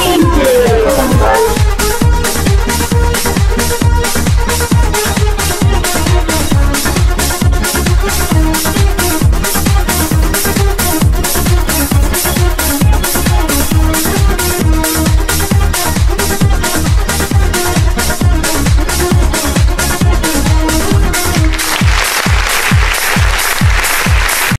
me.